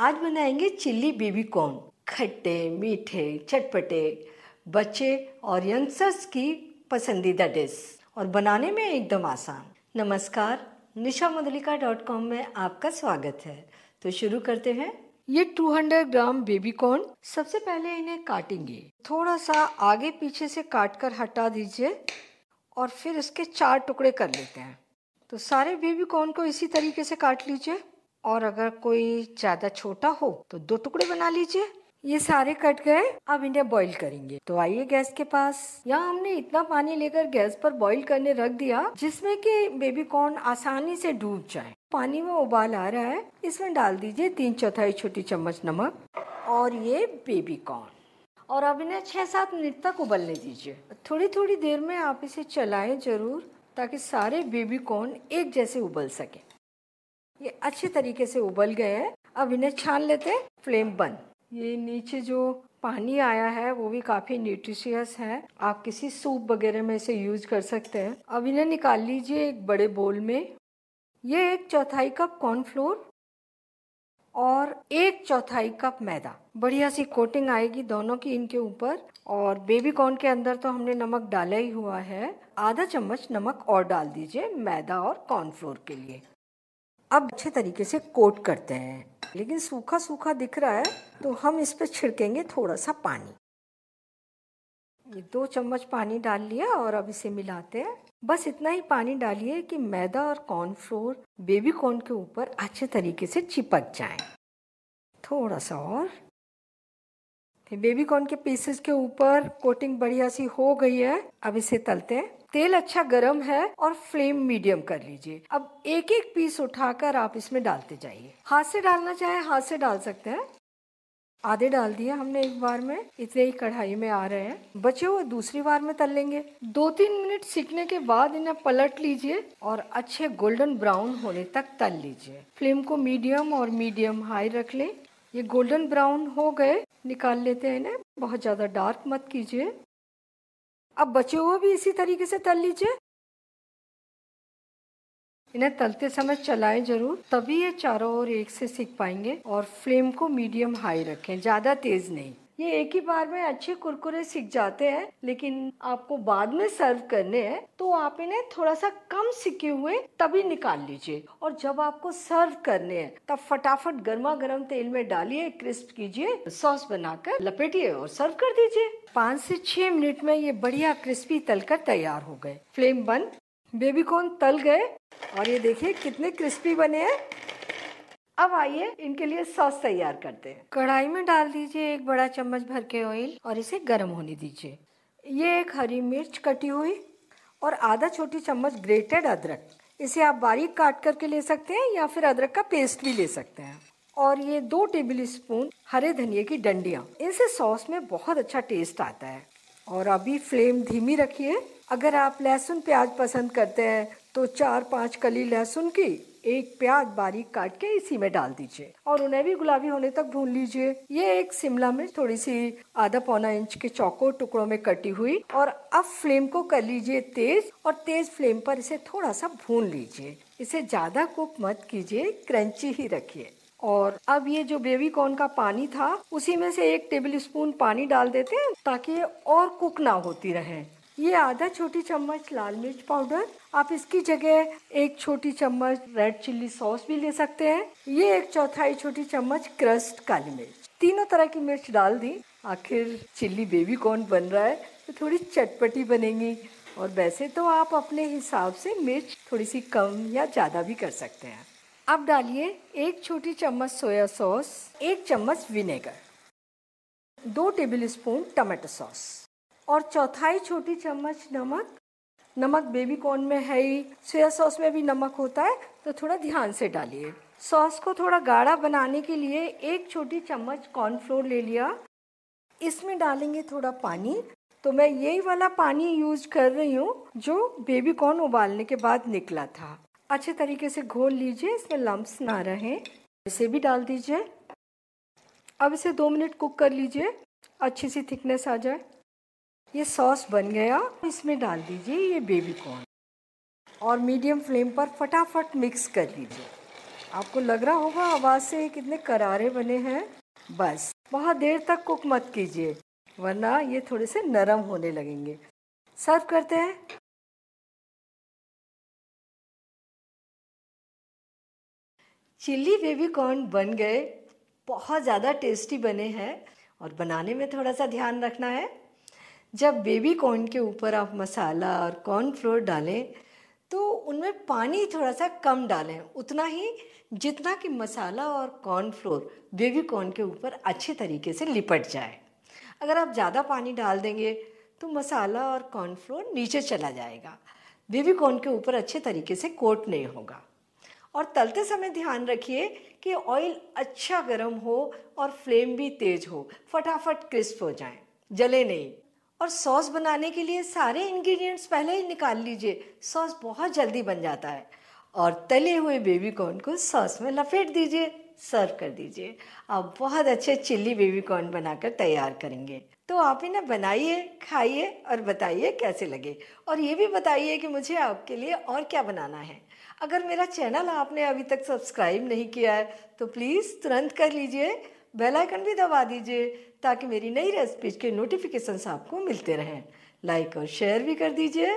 आज बनाएँगे chilli baby corn. खट्टे, मीठे, चटपटे, बच्चे और यंगस्टर्स की पसंदीदा डिश। और बनाने में एकदम आसान। नमस्कार, निशा मधुलिका डॉट कॉम में आपका स्वागत है। तो शुरू करते हैं। ये 200 ग्राम बेबी कॉर्न सबसे पहले इन्हें काटेंगे। थोड़ा सा आगे पीछे से काट कर हटा दीजिए और फिर इसके चार टुकड़े कर लेते हैं। तो सारे बेबी कॉर्न को इसी तरीके से काट लीजिए। और अगर कोई ज़्यादा छोटा हो तो दो टुकड़े बना लीजिए। ये सारे कट गए, अब इन्हें बॉईल करेंगे। तो आइए गैस के पास। यहाँ हमने इतना पानी लेकर गैस पर बॉईल करने रख दिया, जिसमें कि बेबी कॉर्न आसानी से डूब जाए। पानी में उबाल आ रहा है। इसमें डाल दीजिए तीन चौथाई छोटी चम्मच नमक और ये बेबी कॉर्न और अब इन्हें छह सात मिनट तक उबलने दीजिए। थोड़ी थोड़ी देर में आप इसे चलाएँ ज़रूर, ताकि सारे बेबी कॉर्न एक जैसे उबल सके। ये अच्छे तरीके से उबल गए हैं। अब इन्हें छान लेते हैं, फ्लेम बंद। ये नीचे जो पानी आया है, वो भी काफ़ी न्यूट्रिशियस है। आप किसी सूप वगैरह में इसे यूज़ कर सकते हैं। अब इन्हें निकाल लीजिए एक बड़े बोल में। ये एक चौथाई कप कॉर्नफ्लोर और एक चौथाई कप मैदा। बढ़िया सी कोटिंग आएगी दोनों की इनके ऊपर। और बेबी कॉर्न के अंदर तो हमने नमक डाला ही हुआ है। आधा चम्मच नमक और डाल दीजिए मैदा और कॉर्नफ्लोर के लिए। अब अच्छे तरीके से कोट करते हैं। लेकिन सूखा सूखा दिख रहा है तो हम इस पर छिड़केंगे थोड़ा सा पानी। ये दो चम्मच पानी डाल लिया और अब इसे मिलाते हैं। बस इतना ही पानी डालिए कि मैदा और कॉर्नफ्लोर, बेबी कॉर्न के ऊपर अच्छे तरीके से चिपक जाए। थोड़ा सा और बेबी कॉर्न के पीसेस के ऊपर कोटिंग बढ़िया सी हो गई है। अब इसे तलते हैं। तेल अच्छा गरम है और फ्लेम मीडियम कर लीजिए। अब एक एक पीस उठाकर आप इसमें डालते जाइए। हाथ से डालना चाहे हाथ से डाल सकते हैं। आधे डाल दिए हमने एक बार में। इतने ही कढ़ाई में आ रहे हैं। बचे हुए दूसरी बार में तल लेंगे। दो तीन मिनट सीखने के बाद इन्हें पलट लीजिए और अच्छे गोल्डन ब्राउन होने तक तल लीजिए। फ्लेम को मीडियम और मीडियम हाई रख लें। ये गोल्डन ब्राउन हो गए। निकाल लेते हैं इन्हें। बहुत ज़्यादा डार्क मत कीजिए। अब बचे हुए भी इसी तरीके से तल लीजिए। इन्हें तलते समय चलाएँ ज़रूर, तभी ये चारों ओर एक से सीख पाएँगे और फ्लेम को मीडियम हाई रखें, ज़्यादा तेज नहीं। ये एक ही बार में अच्छे कुरकुरे सीख जाते हैं, लेकिन आपको बाद में सर्व करने हैं तो आप इन्हें थोड़ा सा कम सीखे हुए तभी निकाल लीजिए। और जब आपको सर्व करने हैं, तब फटाफट गर्मा गर्म तेल में डालिए क्रिस्प कीजिए सॉस बनाकर लपेटिए और सर्व कर दीजिए। पाँच से छह मिनट में ये बढ़िया क्रिस्पी तलकर तैयार हो गए। फ्लेम बंद बेबी कॉर्न तल गए, और ये देखिए कितने क्रिस्पी बने हैं। अब आइए इनके लिए सॉस तैयार करते हैं। कढ़ाई में डाल दीजिए एक बड़ा चम्मच भर के ऑयल और इसे गर्म होने दीजिए। ये एक हरी मिर्च कटी हुई और आधा छोटी चम्मच ग्रेटेड अदरक। इसे आप बारीक काट करके ले सकते हैं या फिर अदरक का पेस्ट भी ले सकते हैं। और ये दो टेबल स्पून हरे धनिए की डंडियाँ। इनसे सॉस में बहुत अच्छा टेस्ट आता है। और अभी फ्लेम धीमी रखिए। अगर आप लहसुन प्याज पसंद करते हैं तो चार पाँच कली लहसुन की एक प्याज बारीक काट के इसी में डाल दीजिए और उन्हें भी गुलाबी होने तक भून लीजिए। ये एक शिमला मिर्च थोड़ी सी आधा पौना इंच के चौको टुकड़ों में कटी हुई और अब फ्लेम को कर लीजिए तेज और तेज फ्लेम पर इसे थोड़ा सा भून लीजिए। इसे ज़्यादा कुक मत कीजिए, क्रंची ही रखिए। और अब ये जो बेबी कॉर्न का पानी था, उसी में से एक टेबल स्पून पानी डाल देते हैं ताकि ये और कुक ना होती रहे। ये आधा छोटी चम्मच लाल मिर्च पाउडर। आप इसकी जगह एक छोटी चम्मच रेड चिल्ली सॉस भी ले सकते हैं। ये एक चौथाई छोटी चम्मच क्रस्ट काली मिर्च। तीनों तरह की मिर्च डाल दी। आखिर चिल्ली बेबी कॉर्न बन रहा है तो थोड़ी चटपटी बनेगी। और वैसे तो आप अपने हिसाब से मिर्च थोड़ी सी कम या ज़्यादा भी कर सकते हैं। अब डालिए एक छोटी चम्मच सोया सॉस, एक चम्मच विनेगर, दो टेबल स्पून टमाटो सॉस। और चौथाई छोटी चम्मच नमक। नमक बेबी कॉर्न में है ही सोया सॉस में भी नमक होता है तो थोड़ा ध्यान से डालिए। सॉस को थोड़ा गाढ़ा बनाने के लिए एक छोटी चम्मच कॉर्नफ्लोर ले लिया। इसमें डालेंगे थोड़ा पानी। तो मैं यही वाला पानी यूज़ कर रही हूँ, जो बेबी कॉर्न उबालने के बाद निकला था। अच्छे तरीके से घोल लीजिए, इसमें लम्ब ना रहे। इसे भी डाल दीजिए। अब इसे दो मिनट कुक कर लीजिए। अच्छी सी थिकनेस आ जाए। ये सॉस बन गया। इसमें डाल दीजिए ये बेबी कॉर्न और मीडियम फ्लेम पर फटाफट मिक्स कर लीजिए। आपको लग रहा होगा आवाज़ से कितने करारे बने हैं। बस, बहुत देर तक कुक मत कीजिए, वरना ये थोड़े से नरम होने लगेंगे। सर्व करते हैं। चिल्ली बेबी कॉर्न बन गए, बहुत ज़्यादा टेस्टी बने हैं। और बनाने में थोड़ा सा ध्यान रखना है। जब बेबी कॉर्न के ऊपर आप मसाला और कॉर्न फ्लोर डालें तो उनमें पानी थोड़ा सा कम डालें। उतना ही जितना कि मसाला और कॉर्न फ्लोर बेबी कॉर्न के ऊपर अच्छे तरीके से लिपट जाए। अगर आप ज़्यादा पानी डाल देंगे तो मसाला और कॉर्न फ्लोर नीचे चला जाएगा। बेबी कॉर्न के ऊपर अच्छे तरीके से कोट नहीं होगा। और तलते समय ध्यान रखिए कि ऑयल अच्छा गर्म हो और फ्लेम भी तेज हो। फटाफट क्रिस्प हो जाए। जले नहीं। और सॉस बनाने के लिए सारे इंग्रेडिएंट्स पहले ही निकाल लीजिए। सॉस बहुत जल्दी बन जाता है। और तले हुए बेबी कॉर्न को सॉस में लपेट दीजिए सर्व कर दीजिए। आप बहुत अच्छे चिल्ली बेबी कॉर्न बनाकर तैयार करेंगे। तो आप इन्हें बनाइए, खाइए और बताइए कैसे लगे। और ये भी बताइए कि मुझे आपके लिए और क्या बनाना है। अगर मेरा चैनल आपने अभी तक सब्सक्राइब नहीं किया है तो प्लीज़ तुरंत कर लीजिए। बेल आइकन भी दबा दीजिए ताकि मेरी नई रेसिपीज़ के नोटिफिकेशन आपको मिलते रहें। लाइक और शेयर भी कर दीजिए।